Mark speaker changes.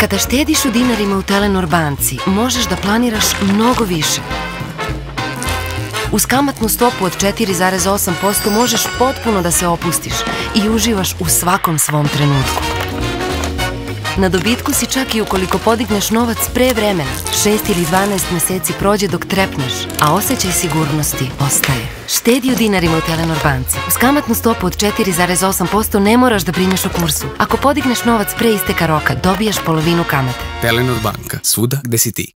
Speaker 1: Kada štediš u dinarima u Telenor banci, možeš da planiraš mnogo više. Uz kamatnu stopu od 4,8% možeš potpuno da se opustiš i uživaš u svakom svom trenutku. Na dobitku si čak i ukoliko podigneš novac pre vremena. 6 ili 12 meseci prođe dok trepneš, a osjećaj sigurnosti ostaje. Štedi u dinarima u Telenor banci. Uz kamatnu stopu od 4,8% ne moraš da brineš o kursu. Ako podigneš novac pre isteka roka, dobijaš polovinu kamate.
Speaker 2: Telenor banka, svuda gde si ti.